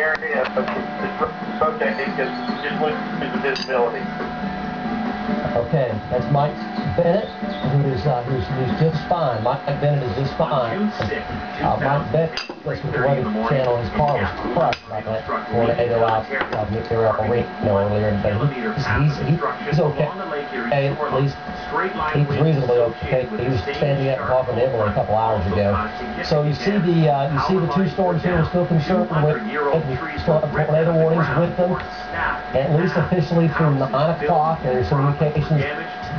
area of subject just visibility. Okay, that's Mike Bettes, who is uh, who's, who's just fine. Mike Bettes is just fine. Uh, Mike Bettes was with the Weather Channel. His car was crushed by that tornado out of near El Reno earlier, but he's, he's, he's okay. Hey, at least he's reasonably okay. He was standing up talking to Emily a couple hours ago. So you see the uh, you see the two storms here. We're still concerned with. Have tornado warnings with them at least officially through 9 o'clock. There's some indications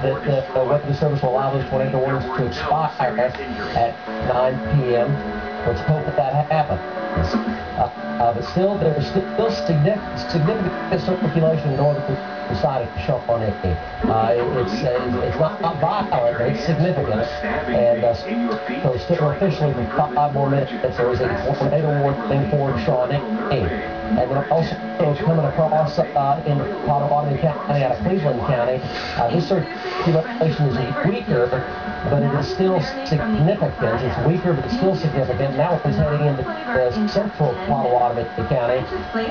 that the, the uh, Weather Service will allow those tornado warnings to expire at 9 p.m. Let's hope that that happens. Uh, uh, but still, there's still significant, significant circulation north of the side of Shawnee. Uh, it's, uh, it's not, not violent, but it's significant. And uh, so still officially for five more minutes, there is a tornado warning for Shawnee. And then also coming across uh, in Pottawatomie County out of Cleveland County, uh, this circulation is weaker, but it is still significant. It's weaker, but it's still significant. Now it's heading into the central Pottawatomie County,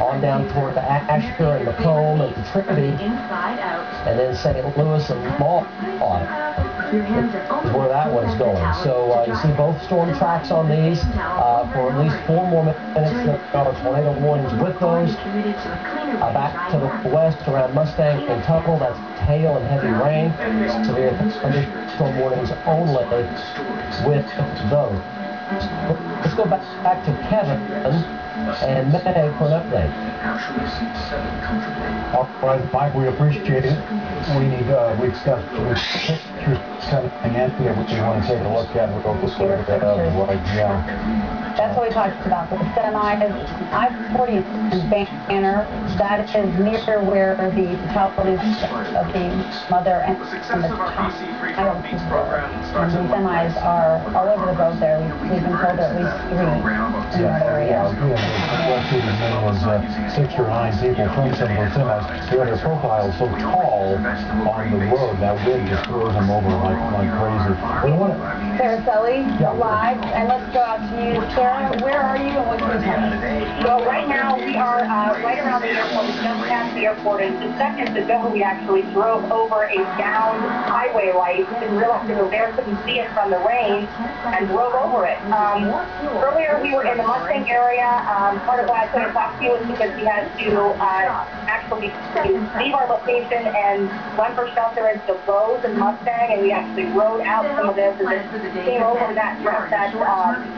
on down toward the Asher and Macomb and the Trinity, and then St. Louis and Maud is where that one's going. So uh, you see both storm tracks on these uh, for at least four more minutes. There are tornado warnings with those. Uh, back to the west around Mustang and Tuttle, that's hail and heavy rain. Severe thunderstorm warnings only with those. Let's go back, back to Kevin and Meg for an update. All right, Mike, we appreciate it. We need, uh, we discussed, we pictures coming in here, which we want to take a look at. We'll go look at that other way, yeah. That's what we talked about, the semi, I-40 banner, that is near where the fatalities of the mother and the child the semis are all over the road there. We've been told at least three in that area. Yeah, yeah, what we mean was uh, six or nine people from some of those semis their profiles so tall on the road, that wind just throws over like, like crazy. Yeah. live, and let's go out to you. Sarah, where are you and? Well, right now we are uh, right around the airport. The airport, and just seconds ago we actually drove over a downed highway light. Didn't realize it was there, couldn't see it from the rain, and drove over it. Um, earlier we were in the Mustang area. Um, part of why I couldn't talk to you is because we had to uh, actually leave our location and run for shelter at the and Mustang, and we actually rode out some of this and came over that that um,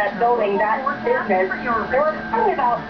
that building, that business. There were probably about